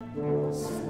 Yes.